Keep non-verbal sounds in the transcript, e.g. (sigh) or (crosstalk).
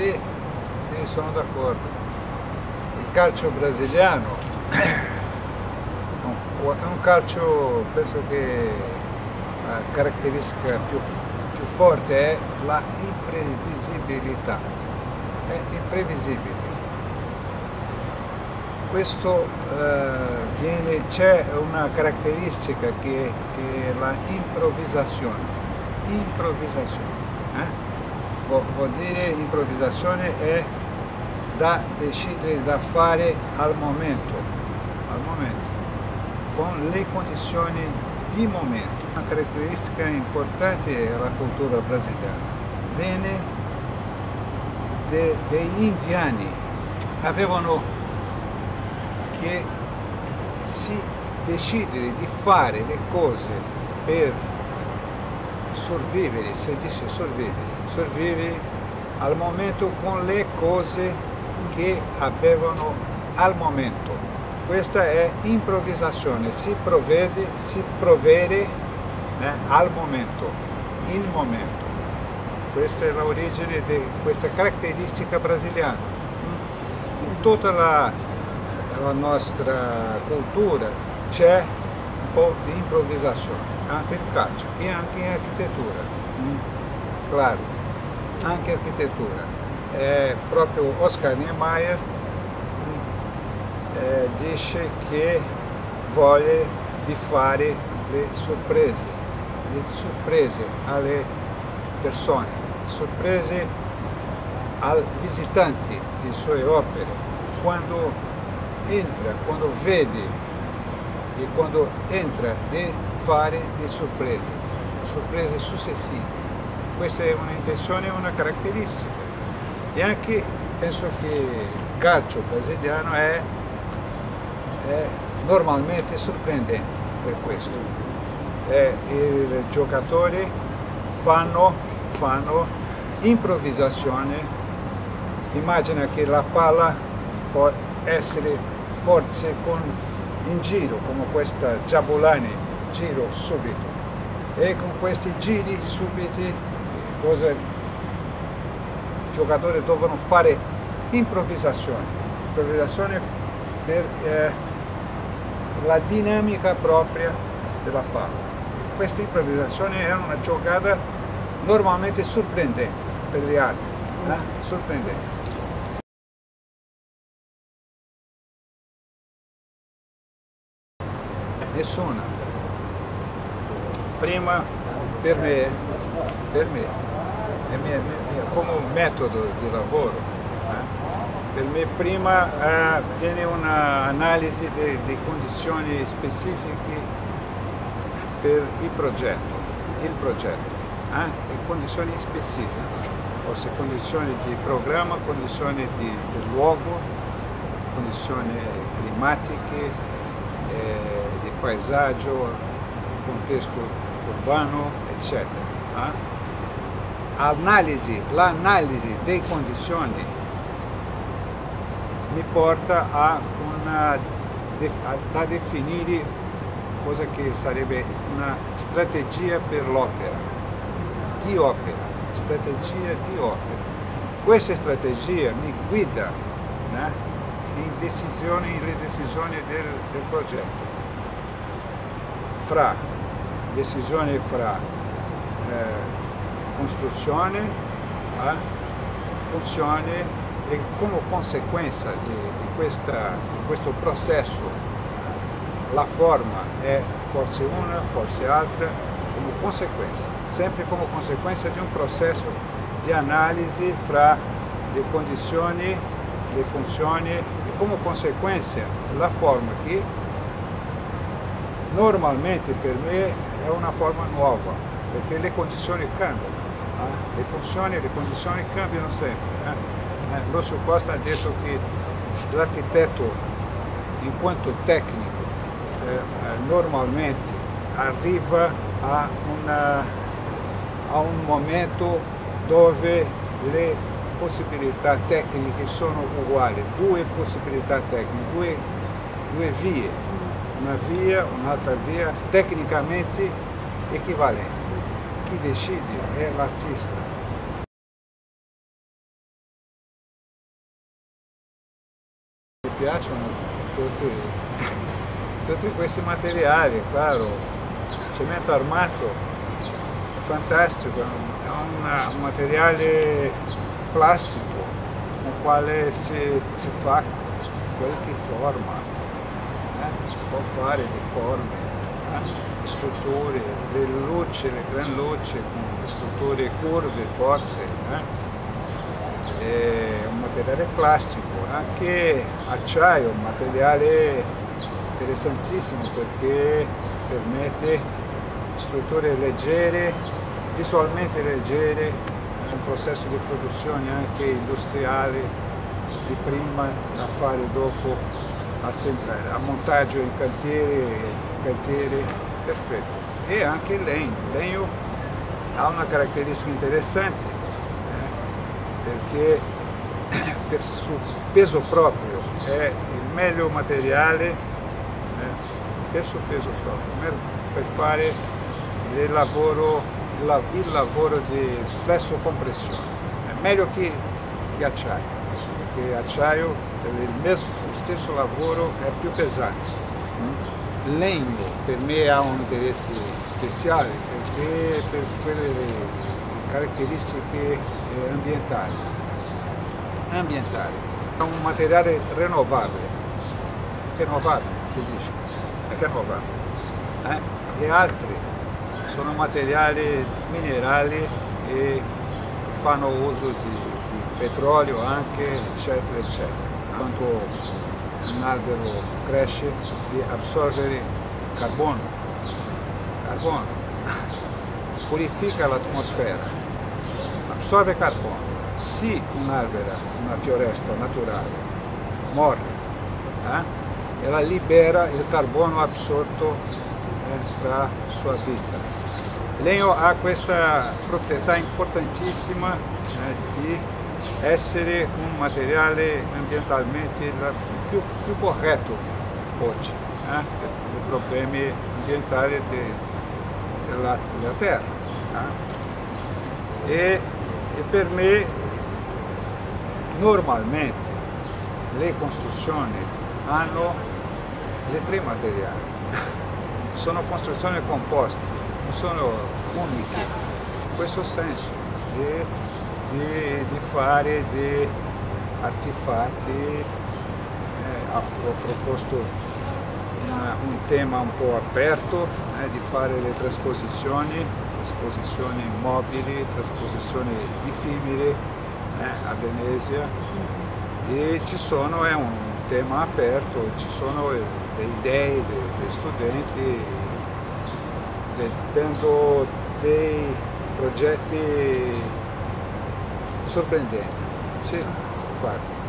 Sì, sì, sono d'accordo. Il calcio brasiliano è un calcio, penso che la caratteristica più, più forte è la imprevisibilità. È imprevisibile. Questo eh, c'è una caratteristica che, che è la improvvisazione. Improvvisazione. Eh? Vuol dire improvvisazione è da decidere, da fare al momento, al momento, con le condizioni di momento. Una caratteristica importante della cultura brasiliana. Viene de, degli indiani, avevano che si decidere di fare le cose per sopravvivere, si dice sopravvivere, sopravvive al momento con le cose che avevano al momento. Questa è improvvisazione, si provvede, si provvede eh, al momento, il momento. Questa è l'origine di questa caratteristica brasiliana. In tutta la, la nostra cultura c'è un po' di improvvisazione, anche in calcio e anche in architettura. Mm. Claro anche architettura. É, proprio Oscar Niemeyer é, che vuole di fare le sorprese, le sorprese alle persone, sorprese al visitante di sue opere, quando entra, quando vede e quando entra di fare le sorprese, sorprese successive questa è un'intenzione, una caratteristica. E anche penso che il calcio brasiliano è, è normalmente sorprendente per questo. I giocatori fanno, fanno improvvisazione, immagina che la palla può essere forse con, in giro, come questa Giabolani, giro subito. E con questi giri subiti cosa i giocatori devono fare improvvisazione, improvvisazione per eh, la dinamica propria della palla. Questa improvvisazione è una giocata normalmente sorprendente per gli altri, eh? sorprendente. Nessuna. Prima per me, per me como método de lavoro. Né? Per me prima eh, viene un'analisi di, di condizioni specifiche per il progetto, il progetto, eh? condizioni specifiche, forse condizioni di programma, condizioni di, di luogo, condizioni climatiche, eh, di paesaggio, contesto urbano, eccetera. Eh? Analisi, l'analisi delle condizioni mi porta a, una, a, a definire cosa che sarebbe una strategia per l'opera, di opera, strategia di opera. Questa strategia mi guida né, in decisioni, le decisioni del, del progetto, fra decisioni fra eh, costruzione, eh, e come conseguenza di, di, questa, di questo processo la forma è forse una, forse altra, come conseguenza, sempre come conseguenza di un processo di analisi fra le condizioni, le funzioni e come conseguenza la forma che normalmente per me è una forma nuova, perché le condizioni cambiano eh? le funzioni e le condizioni cambiano sempre. Eh? Eh, Lucio Costa ha detto che l'architetto in quanto tecnico eh, eh, normalmente arriva a, una, a un momento dove le possibilità tecniche sono uguali, due possibilità tecniche, due, due vie, una via, un'altra via tecnicamente equivalenti chi decide è l'artista. Mi piacciono tutti, (laughs) tutti questi materiali, è chiaro, cemento armato, è fantastico, è un, materiale plastico con il quale si, si fa quel che forma, eh? si può fare di forme strutture, le luci, le gran luci con strutture curve, forze. Eh? È un materiale plastico, anche acciaio, un materiale interessantissimo perché permette strutture leggere, visualmente leggere, un processo di produzione anche industriale di prima a fare dopo a, sempre, a montaggio in cantiere, cantiere perfetto. E anche il legno, il legno ha una caratteristica interessante eh, perché (clears throat) per suo peso proprio è il meglio materiale eh, per suo peso proprio, per fare il lavoro, il lavoro di flesso compressione. È meglio che, che acciaio perché acciaio per il, mesmo, il stesso lavoro è più pesante. Legno per me ha un interesse speciale perché per quelle caratteristiche ambientali. ambientali. È un materiale rinnovabile, rinnovabile si dice, rinnovabile. Eh? Gli altri sono materiali minerali e fanno uso di petrolio anche, eccetera, eccetera. Quando árvore cresce e absorve carbono. Carbono. (laughs) Purifica a atmosfera. Absorve carbono. Se um árvore uma floresta natural morre, né, ela libera o carbono absorto né, para sua vida. Lenho há ah, esta propriedade tá importantíssima né, de essere un materiale ambientalmente più, più corretto oggi eh, per i problemi ambientali de, della, della, terra. Eh. E, e per me normalmente le costruzioni hanno le tre materiali, sono costruzioni composte, non sono uniche, in questo senso. E, di, di fare dei artefatti, eh, ho proposto una, un tema un po' aperto, eh, di fare le trasposizioni, trasposizioni mobili, trasposizioni effimere eh, a Venezia. E ci sono, è un tema aperto, ci sono le idee dei studenti, vedendo dei progetti sorprendente. Sì, guarda.